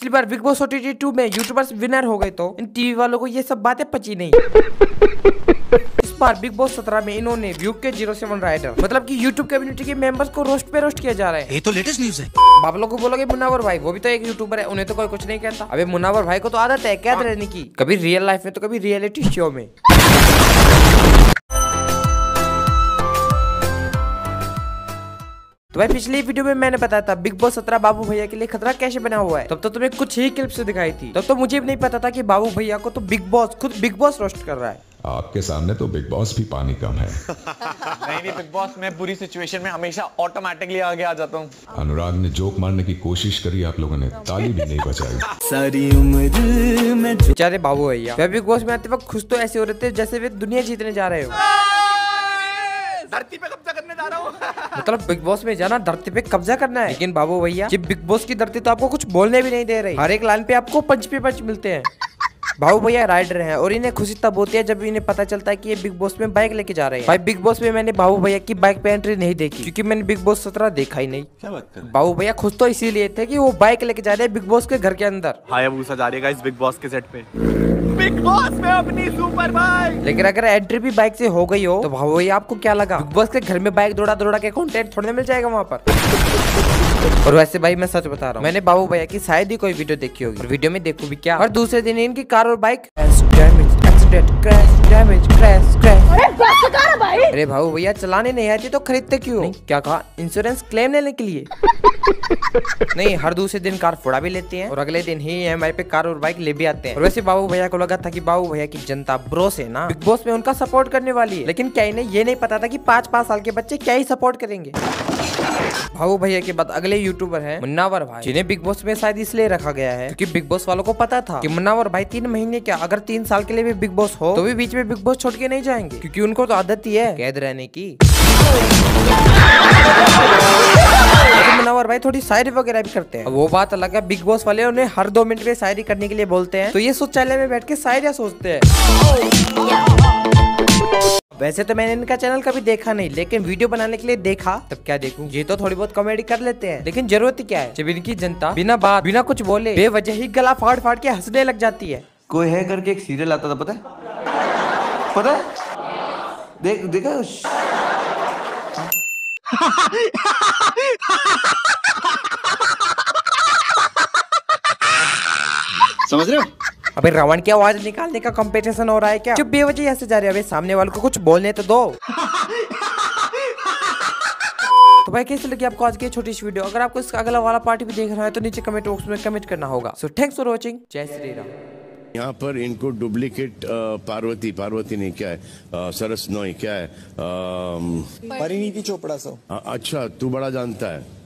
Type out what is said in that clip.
पिछली बार Bigg Boss OTT two में यूट्यूबर्स विनर हो गए तो इन टीवी वालों को ये सब बातें पची नहीं। इस बार बिग बॉस सत्रह में इन्होंने व्यू के ज़ीरो सेवन राइडर मतलब कि यूट्यूब कम्युनिटी के मेंबर्स को रोस्ट पे रोस्ट किया जा रहा है। ये तो लेटेस्ट न्यूज़ है। बाबलों को बोलोगे मुनावर भाई वो भी तो एक यूट्यूबर है उन्हें तो कोई कुछ नहीं कहता। अभी मुनावर भाई को तो आदत है कैद रहने की। कभी रियल लाइफ में तो कभी रियलिटी शो में। तो भाई पिछली वीडियो में मैंने बताया था बिग बॉस सत्रह बाबू भैया के लिए खतरा कैसे बना हुआ है? तब तो तुम्हें कुछ ही क्लिप से दिखाई थी। तब तो मुझे भी नहीं पता था कि बाबू भैया को तो बिग बॉस खुद बिग बॉस रोस्ट कर रहा है। आपके सामने तो बिग बॉस भी पानी कम है। नहीं नहीं बिग बॉस मैं बुरी सिचुएशन में हमेशा ऑटोमेटिकली आगे आ जाता हूँ। अनुराग ने जोक मारने की कोशिश करी आप लोगों ने ताली भी नहीं बजाई। सारी उम्र में बेचारे बाबू भैया वे बिग बॉस में आते वक्त खुश तो ऐसे हो रहे थे जैसे वे दुनिया जीतने जा रहे हो। धरती पे कब्जा करने जा रहा हूँ। मतलब बिग बॉस में जाना धरती पे कब्जा करना है। लेकिन बाबू भैया ये बिग बॉस की धरती तो आपको कुछ बोलने भी नहीं दे रही। हर एक लाइन पे आपको पंच पे पंच मिलते हैं। बाबू भैया राइडर हैं और इन्हें खुशी तब होती है जब इन्हें पता चलता है कि ये बिग बॉस में बाइक लेके जा रहे हैं। भाई बिग बॉस में मैंने बाबू भैया की बाइक पे एंट्री नहीं देखी क्योंकि मैंने बिग बॉस सत्रह देखा ही नहीं। क्या बात कर बाबू भैया खुश तो इसीलिए थे कि वो बाइक लेके जा रहे हैं बिग बॉस के घर के अंदर। हायाबूसा जा रही है इस बिग बॉस के सेट पे। बिग बॉस में अपनी सुपर बाइक। लेकिन अगर एंट्री भी बाइक से हो गई हो तो बाबू भैया आपको क्या लगा? बिग बॉस के घर में बाइक दौड़ा दौड़ा के कंटेंट थोड़े मिल जाएगा वहाँ पर। और वैसे भाई मैं सच बता रहा हूँ मैंने बाबू भैया की शायद ही कोई वीडियो देखी होगी। और वीडियो में देखू भी क्या? और दूसरे दिन इनकी कार और bike damage accident crash damage crash crash अरे भाऊ भैया चलाने नहीं आती तो खरीदते क्यों नहीं क्या कहा? इंश्योरेंस क्लेम लेने के लिए। नहीं, हर दूसरे दिन कार फोड़ा भी लेते हैं और अगले दिन ही एम पे कार और बाइक ले भी आते हैं। और वैसे बाबू भैया को लगा था कि बाबू भैया की जनता ब्रोस है ना। बिग बॉस में उनका सपोर्ट करने वाली है। लेकिन क्या इन्हें ये नहीं पता था की पाँच पाँच साल के बच्चे क्या ही सपोर्ट करेंगे? भाऊ भैया के बाद अगले यूट्यूबर है मुन्नावर भाई, जिन्हें बिग बॉस में शायद इसलिए रखा गया है क्योंकि बिग बॉस वालों को पता था कि मुन्नावर भाई तीन महीने क्या, अगर तीन साल के लिए भी बिग बॉस हो तो भी बीच में बिग बॉस छोड़ के नहीं जाएँगे। क्योंकि उनको तो आदत ही है कैद रहने की। लेकिन मुन्नावर भाई थोड़ी शायरी वगैरह भी करते हैं। वो बात अलग है बिग बॉस वाले उन्हें हर दो मिनट में शायरी करने के लिए बोलते हैं। तो ये शौचालय में बैठ के शायरिया सोचते हैं। वैसे तो मैंने इनका चैनल कभी देखा नहीं लेकिन वीडियो बनाने के लिए देखा। तब क्या देखूँ? ये तो थोड़ी बहुत कॉमेडी कर लेते हैं। लेकिन ज़रूरत ही क्या है? जब इनकी जनता बिना बात बिना कुछ बोले बेवजह ही गला फाड़ फाड़ के हंसने लग जाती है। कोई है करके एक सीरियल आता था पता है? पता है? देख देखा समझ रहे हो? अबे रावण की आवाज़ निकालने का कंपटीशन हो रहा है क्या? चुप बेवजह ऐसे जा रहे हैं, अबे सामने वालों को कुछ बोलने तो दो। तो भाई, कैसे लगी आपको आज की छोटी सी वीडियो अगर आपको इसका अगला वाला पार्ट भी देखना है तो नीचे कमेंट बॉक्स में कमेंट करना होगा। सो थैंक्स फॉर वॉचिंग जय श्री राम। यहाँ पर इनको डुप्लीकेट पार्वती पार्वती नहीं क्या है सरस नोई क्या है परिणीति चोपड़ा सर अच्छा तू बड़ा जानता है।